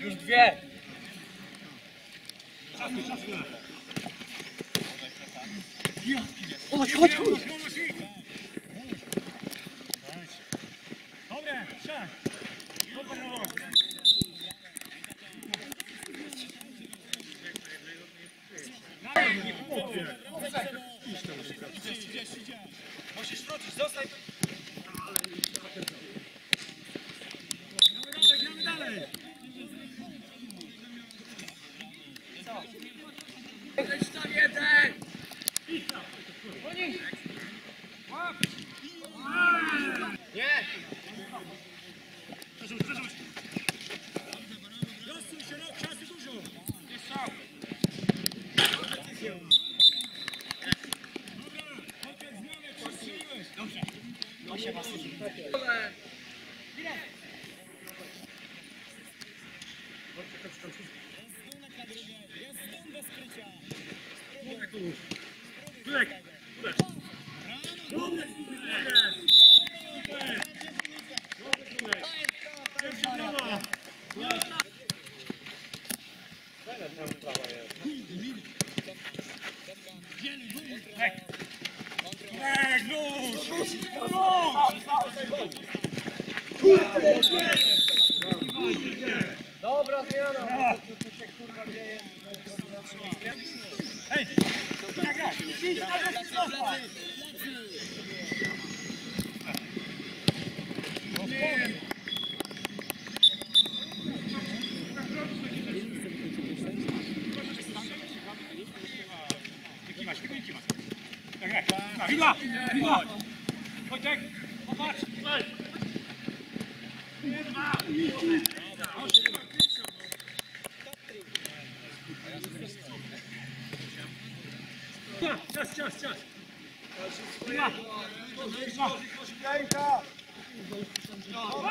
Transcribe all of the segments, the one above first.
Już dwie. Czasu, Chodź, chodź, chodź. Dobre, siak. Dobra. Musisz wrócić, zostań. Masih. Widła! Widła! Wojtek, popatrz! Ej! Kurwa! Kurwa,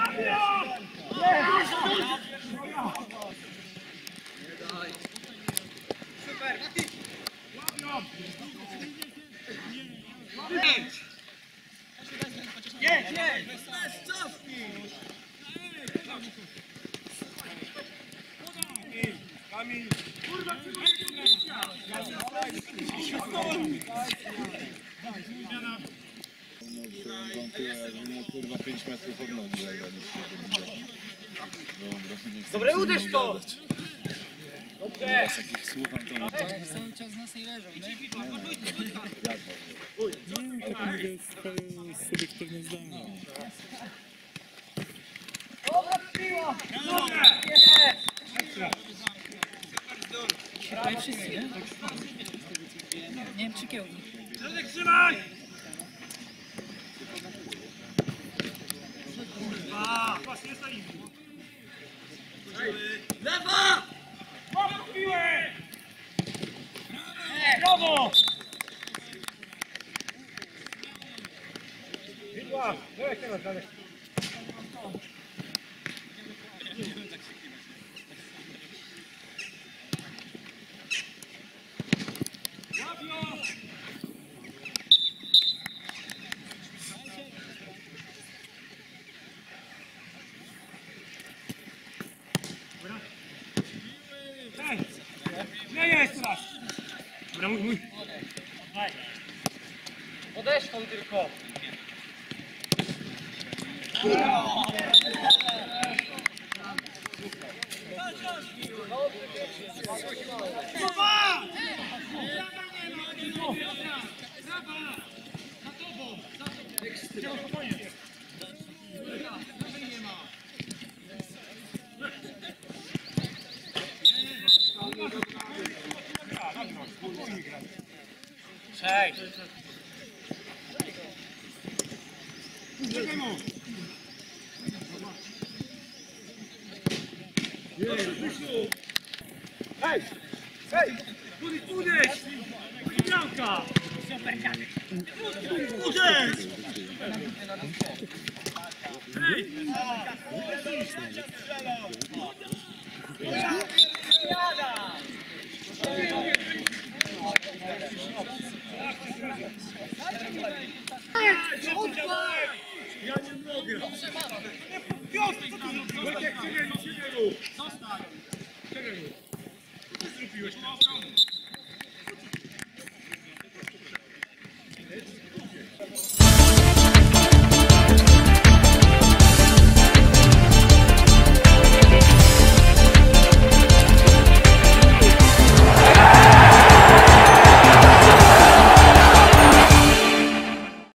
No kurwa 5 metrów od nogi, nie. Dobra, nie Dobre, uderz nie to. Dobrze. Jak słucham, to na Cały czas nas nie leżą, nie? Ale to mówię swoje subiektywne zdanie. Prawie wszyscy, nie? Nie wiem, czy kiełki. Środek trzymaj! Kurwa! Patrz, nie stoi. Lewa. Mam piłę! Brawo! Widła! Dawaj teraz, dalej. Łapio! Hej! Nie jest raz! Dobra, mój, mój. Odeszłam tylko. Cześć. Hej! Hej! Uderz! Uderz! Bramka! Uderz! Hej! Ja nie mogę! Piotr, co ty? Wojtek, nie, nie, nie, nie,